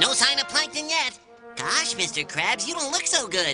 No sign of plankton yet. Gosh, Mr. Krabs, you don't look so good.